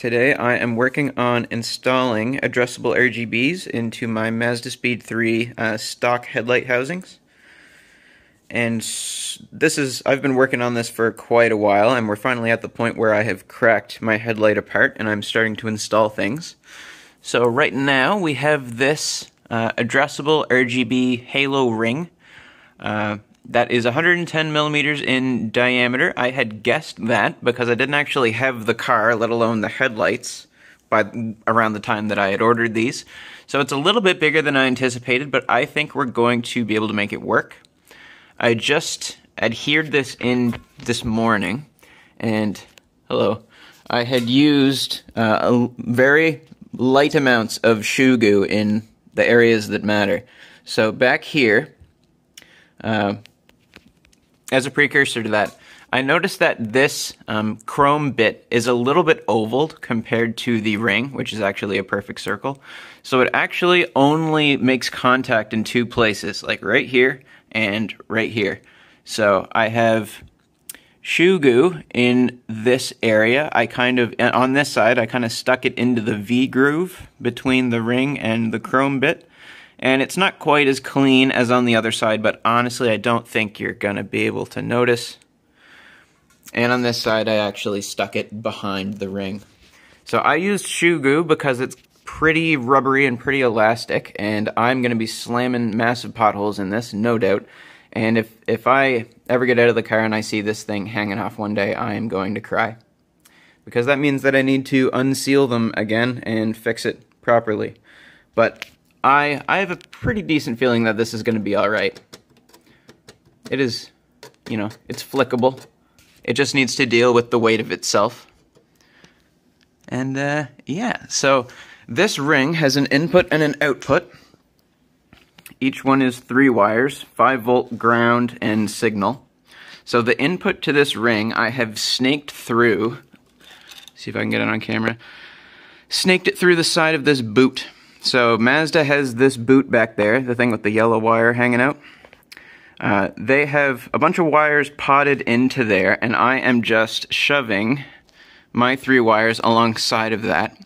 Today I am working on installing addressable RGBs into my Mazdaspeed3 uh, stock headlight housings. And this is, I've been working on this for quite a while and we're finally at the point where I have cracked my headlight apart and I'm starting to install things. So right now we have this uh, addressable RGB halo ring. Uh, that is 110 millimeters in diameter. I had guessed that because I didn't actually have the car, let alone the headlights, by around the time that I had ordered these. So it's a little bit bigger than I anticipated, but I think we're going to be able to make it work. I just adhered this in this morning, and hello, I had used uh, very light amounts of goo in the areas that matter. So back here, uh, as a precursor to that, I noticed that this um, chrome bit is a little bit ovaled compared to the ring, which is actually a perfect circle. So it actually only makes contact in two places, like right here and right here. So I have shoe goo in this area. I kind of, on this side, I kind of stuck it into the V groove between the ring and the chrome bit and it's not quite as clean as on the other side, but honestly, I don't think you're going to be able to notice. And on this side, I actually stuck it behind the ring. So I used shoe goo because it's pretty rubbery and pretty elastic, and I'm going to be slamming massive potholes in this, no doubt. And if, if I ever get out of the car and I see this thing hanging off one day, I am going to cry. Because that means that I need to unseal them again and fix it properly. But I I have a pretty decent feeling that this is going to be all right. It is, you know, it's flickable. It just needs to deal with the weight of itself. And uh, yeah, so this ring has an input and an output. Each one is three wires, 5 volt ground and signal. So the input to this ring I have snaked through, see if I can get it on camera, snaked it through the side of this boot. So Mazda has this boot back there, the thing with the yellow wire hanging out. Uh, they have a bunch of wires potted into there, and I am just shoving my three wires alongside of that.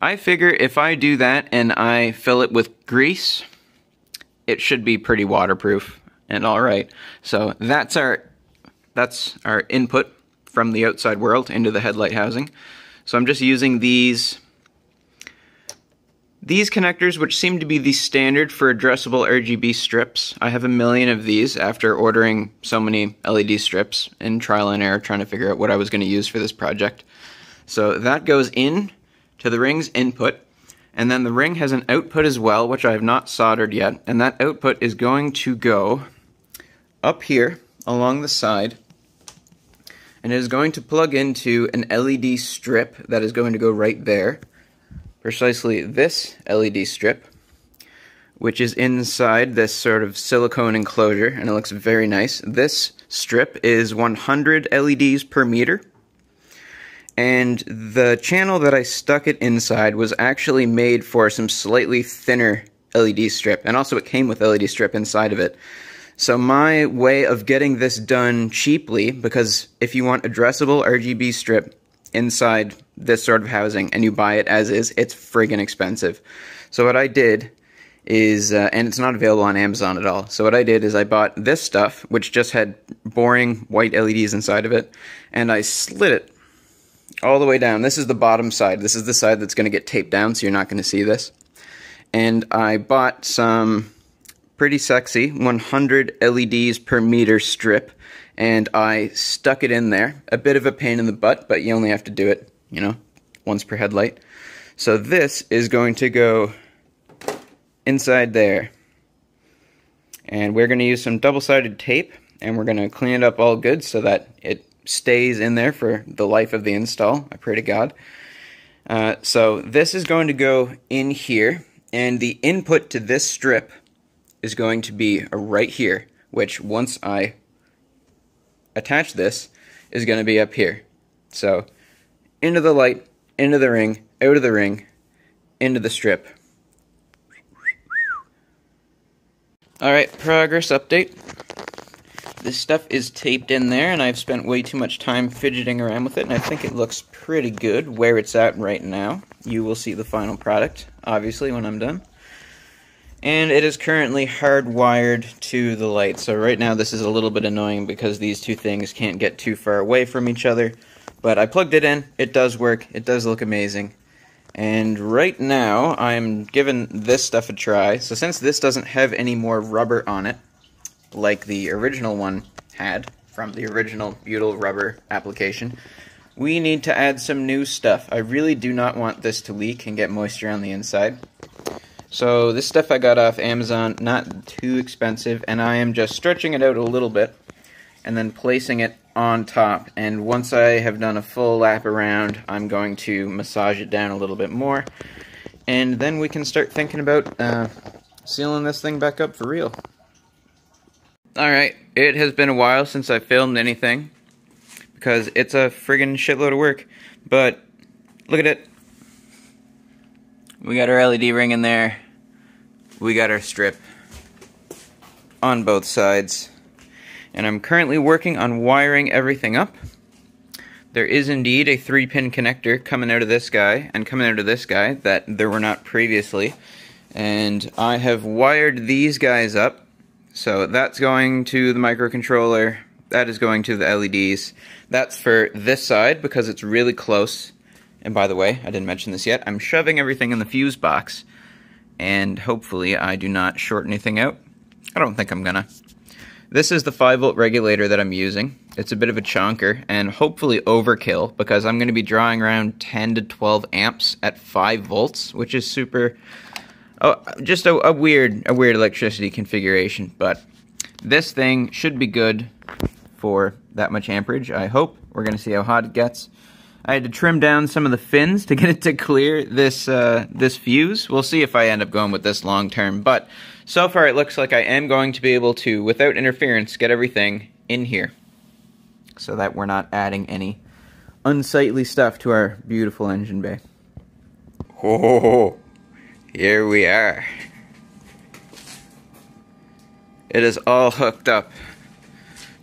I figure if I do that and I fill it with grease, it should be pretty waterproof and all right. So that's our that's our input from the outside world into the headlight housing. So I'm just using these these connectors, which seem to be the standard for addressable RGB strips, I have a million of these after ordering so many LED strips in trial and error trying to figure out what I was going to use for this project. So that goes in to the ring's input, and then the ring has an output as well, which I have not soldered yet, and that output is going to go up here along the side, and it is going to plug into an LED strip that is going to go right there precisely this LED strip, which is inside this sort of silicone enclosure, and it looks very nice. This strip is 100 LEDs per meter, and the channel that I stuck it inside was actually made for some slightly thinner LED strip, and also it came with LED strip inside of it. So my way of getting this done cheaply, because if you want addressable RGB strip, inside this sort of housing and you buy it as is, it's friggin' expensive. So what I did is, uh, and it's not available on Amazon at all. So what I did is I bought this stuff, which just had boring white LEDs inside of it, and I slid it all the way down. This is the bottom side. This is the side that's going to get taped down, so you're not going to see this. And I bought some pretty sexy 100 LEDs per meter strip and I stuck it in there. A bit of a pain in the butt, but you only have to do it, you know, once per headlight. So this is going to go inside there. And we're going to use some double-sided tape, and we're going to clean it up all good so that it stays in there for the life of the install. I pray to God. Uh, so this is going to go in here, and the input to this strip is going to be right here, which once I attach this is going to be up here. So into the light, into the ring, out of the ring, into the strip. Alright, progress update. this stuff is taped in there, and I've spent way too much time fidgeting around with it, and I think it looks pretty good where it's at right now. You will see the final product, obviously, when I'm done. And it is currently hardwired to the light, so right now this is a little bit annoying because these two things can't get too far away from each other. But I plugged it in, it does work, it does look amazing. And right now, I'm giving this stuff a try. So since this doesn't have any more rubber on it, like the original one had from the original butyl rubber application, we need to add some new stuff. I really do not want this to leak and get moisture on the inside. So this stuff I got off Amazon, not too expensive, and I am just stretching it out a little bit and then placing it on top. And once I have done a full lap around, I'm going to massage it down a little bit more. And then we can start thinking about uh, sealing this thing back up for real. Alright, it has been a while since I filmed anything because it's a friggin' shitload of work. But look at it. We got our LED ring in there. We got our strip on both sides. And I'm currently working on wiring everything up. There is indeed a 3-pin connector coming out of this guy and coming out of this guy that there were not previously. And I have wired these guys up so that's going to the microcontroller. That is going to the LEDs. That's for this side because it's really close. And by the way, I didn't mention this yet. I'm shoving everything in the fuse box. And hopefully I do not short anything out. I don't think I'm gonna. This is the 5 volt regulator that I'm using. It's a bit of a chonker and hopefully overkill because I'm going to be drawing around 10 to 12 amps at 5 volts, which is super oh, just a, a weird, a weird electricity configuration. But this thing should be good for that much amperage. I hope. We're gonna see how hot it gets. I had to trim down some of the fins to get it to clear this uh, this fuse. We'll see if I end up going with this long term. But so far, it looks like I am going to be able to, without interference, get everything in here, so that we're not adding any unsightly stuff to our beautiful engine bay. Oh here we are. It is all hooked up.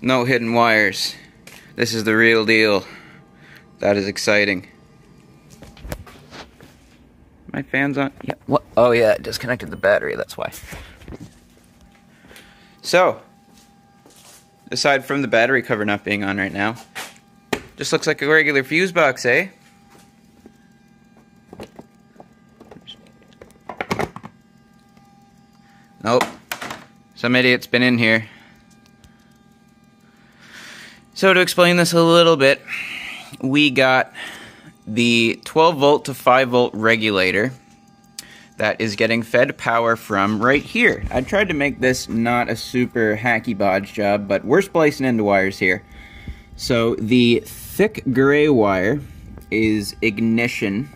No hidden wires. This is the real deal. That is exciting. My fan's on? Yeah. What? Oh yeah, it disconnected the battery, that's why. So, aside from the battery cover not being on right now, just looks like a regular fuse box, eh? Nope. Some idiot's been in here. So to explain this a little bit, we got the 12 volt to 5 volt regulator that is getting fed power from right here. I tried to make this not a super hacky bodge job, but we're splicing into wires here. So the thick gray wire is ignition.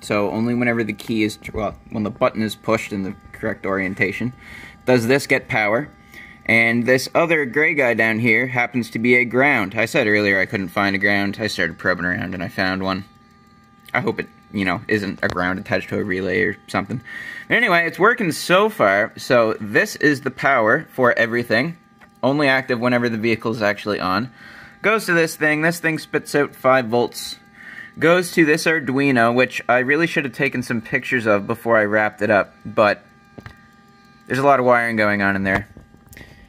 So only whenever the key is, well, when the button is pushed in the correct orientation. Does this get power? And this other gray guy down here happens to be a ground. I said earlier I couldn't find a ground. I started probing around and I found one. I hope it, you know, isn't a ground attached to a relay or something. Anyway, it's working so far. So this is the power for everything. Only active whenever the vehicle is actually on. Goes to this thing. This thing spits out 5 volts. Goes to this Arduino, which I really should have taken some pictures of before I wrapped it up. But there's a lot of wiring going on in there.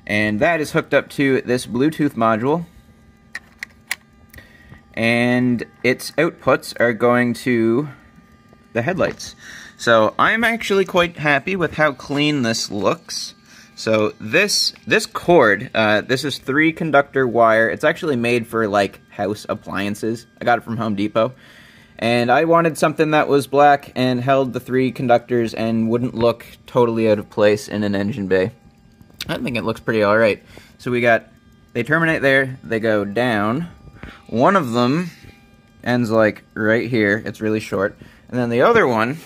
And that is hooked up to this Bluetooth module. And its outputs are going to the headlights. So I'm actually quite happy with how clean this looks. So this this cord, uh, this is three conductor wire. It's actually made for like house appliances. I got it from Home Depot. And I wanted something that was black and held the three conductors and wouldn't look totally out of place in an engine bay. I think it looks pretty alright. So we got, they terminate there, they go down. One of them ends like right here, it's really short. And then the other one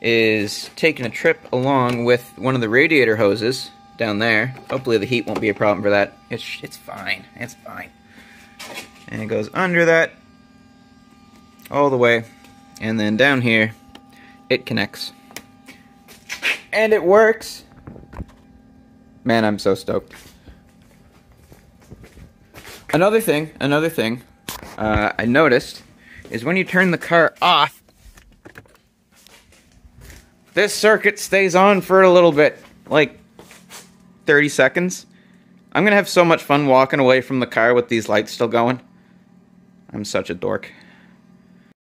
is taking a trip along with one of the radiator hoses down there. Hopefully the heat won't be a problem for that. It's, it's fine, it's fine. And it goes under that, all the way. And then down here, it connects. And it works! Man, I'm so stoked. Another thing, another thing uh, I noticed is when you turn the car off, this circuit stays on for a little bit, like 30 seconds. I'm gonna have so much fun walking away from the car with these lights still going. I'm such a dork.